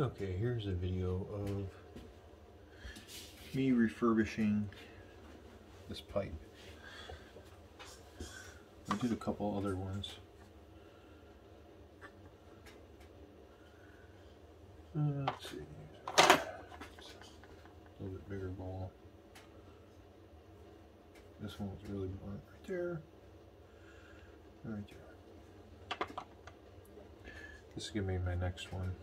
Okay, here's a video of me refurbishing this pipe. I did a couple other ones. Uh, let's see. A little bit bigger ball. This one was really burnt right there. Right there. This is gonna be my next one.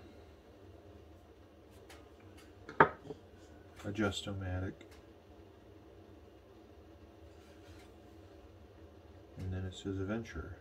Adjustomatic. And then it says Adventure.